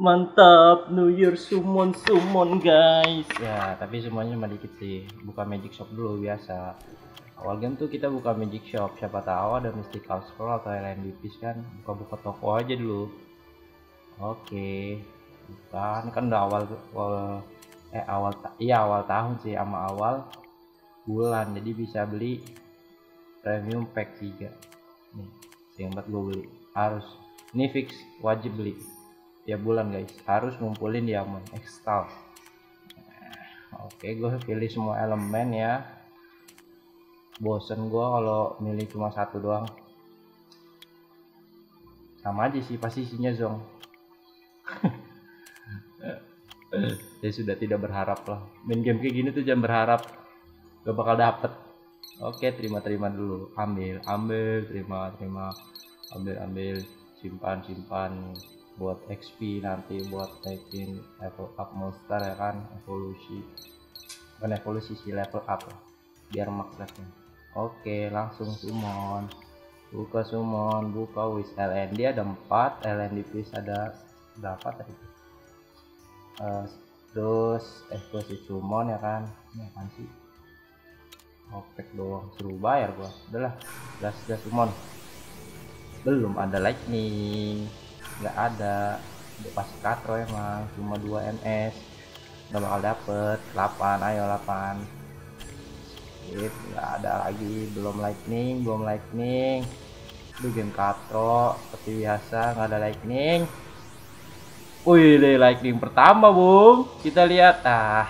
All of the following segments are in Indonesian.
Mantap, New Year summon summon guys. Ya, tapi semuanya cuma dikit sih. Buka magic shop dulu biasa. Awal game tuh kita buka magic shop. Siapa tahu ada mystical scroll atau LNDPs kan. Buka-buka toko aja dulu. Oke. Bukan kan udah awal, awal eh awal iya awal tahun sih sama awal bulan. Jadi bisa beli premium pack 3. Nih, yang gue beli. Harus ini fix wajib beli tiap bulan guys. Harus ngumpulin diamond ekstal oke gue pilih semua elemen ya. Bosen gue kalau milih cuma satu doang. Sama aja sih pasti isinya zong. Ya sudah tidak berharap lah. Main game kayak gini tuh jangan berharap. Gak bakal dapet. Oke terima terima dulu. Ambil ambil terima terima ambil ambil simpan simpan buat XP nanti buat naikin level up monster ya kan evolusi bukan evolusi sih level up lah. biar max level. Oke langsung summon buka summon buka wish LND ada 4 LND please ada berapa tadi? Uh, terus eksklusif summon ya kan ini apa sih? Opek doang. Suruh bayar gua. Udahlah gas gas summon belum ada lightning nggak ada pas katro emang cuma 2 ms nggak bakal dapet 8 ayo 8 Sip, nggak ada lagi belum lightning belum lightning Duh game katro seperti biasa nggak ada lightning Wih, lightning pertama, Bung. Kita lihat. Ah.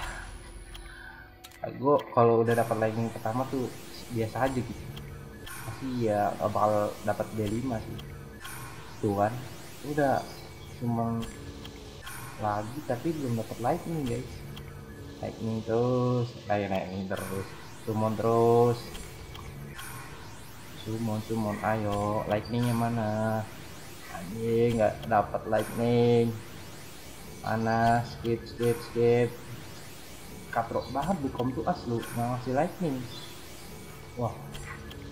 Gue kalau udah dapat lightning pertama tuh biasa aja gitu. Pasti ya bakal dapat B5 sih. Tuh kan udah cuma lagi tapi belum dapat lightning guys. Lightning terus kayak lightning terus. Summon terus. Summon summon. Ayo lightningnya mana? Anjing nggak dapat lightning. Mana? Skip skip skip. Katrok banget bukom tuh as lu. Nggak ngasih lightning. Wah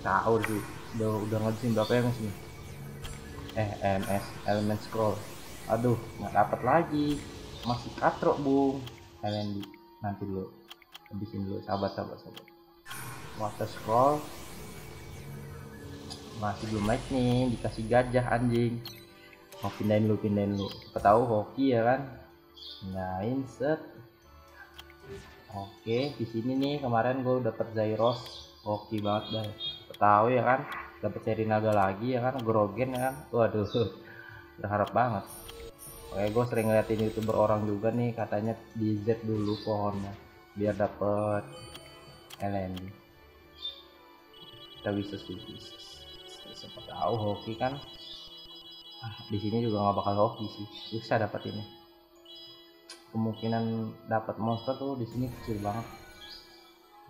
tahu sih. Udah udah ngabisin berapa yang sih eh MS elemen scroll. Aduh nggak dapat lagi. Masih katrok bung LND nanti dulu. Habisin dulu. Sahabat sahabat sahabat water scroll. Masih belum naik nih. Dikasih gajah anjing. Mau pindahin lu pindahin lu siapa tahu hoki ya kan? Pindahin set. Oke di sini nih kemarin gue dapet Zairos. Hoki banget dah. Tahu ya kan dapat seri naga lagi ya kan? Grogen ya kan? Waduh berharap banget. Oke gue sering ngeliatin youtuber orang juga nih katanya di Z dulu pohonnya biar dapet LND kita bisa sih bisa tahu hoki kan? Ah, di sini juga nggak bakal hoki sih. Bisa dapat ini. Kemungkinan dapat monster tuh di sini kecil banget.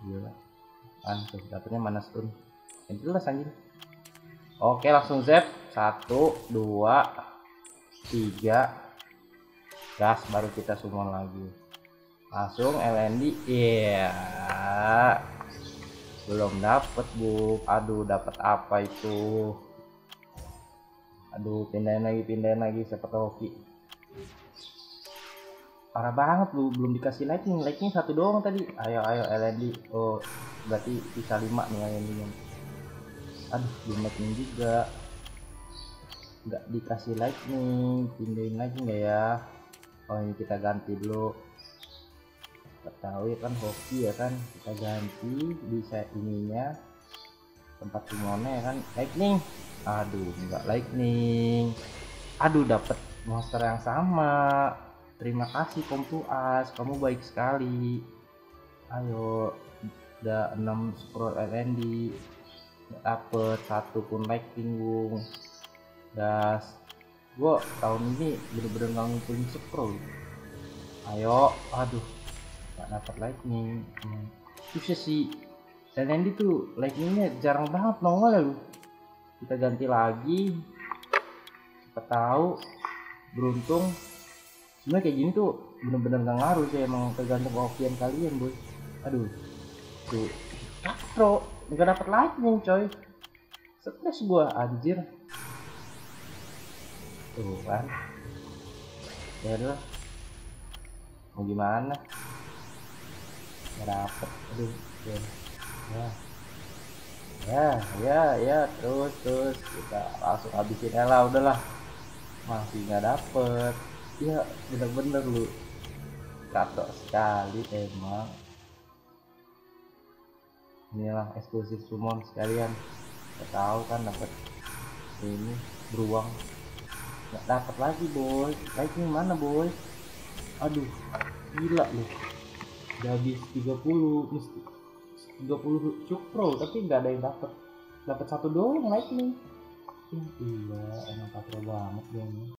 Gila. Kan dapatnya mana stun? Itu lah anjing Oke langsung Z satu dua tiga. Gas baru kita summon lagi. Langsung LND iya. Yeah. belum dapet bu. Aduh dapat apa itu? Aduh pindahin lagi pindahin lagi seperti hoki parah banget lu belum dikasih lightning lightning satu doang tadi. Ayo ayo LND oh berarti bisa lima nih LND aduh belum lightning juga. Nggak dikasih lightning pindahin lagi nggak ya? Oh ini kita ganti dulu. Ketahui kan hoki ya kan? Kita ganti bisa ininya. Tempat summonnya ya kan? Lightning aduh nggak lightning aduh dapat monster yang sama. Terima kasih kompuas kamu baik sekali. Ayo udah 6 scroll LND dapet satu pun like pinggung. Gas gua tahun ini bener-bener nggak ngumpulin scroll ayo aduh nggak dapat lightning. Hmm. susah sih. LND tuh lightningnya jarang banget nongol ya lu? Kita ganti lagi. Siapa tahu beruntung. Sebenarnya kayak gini tuh bener-bener nggak ngaruh sih emang tergantung hokian kalian boy. Aduh tuh katro nggak dapat lightning coy. Stres gua anjir. Tuh kan. Ya mau gimana? Nggak dapet. Aduh ya. Ya. Ya ya ya. Terus terus. Kita langsung habisin lah udahlah. Masih nggak dapet. Ya bener-bener lu. Kacau sekali emang inilah eksklusif summon sekalian. Gak tahu kan dapat ini beruang. Nggak dapat lagi boy. Like mana boy? Aduh gila lu. Udah habis 30 mesti 30 cukro tapi nggak ada yang dapat. Dapat satu doang lightning. Iya emang patro banget dong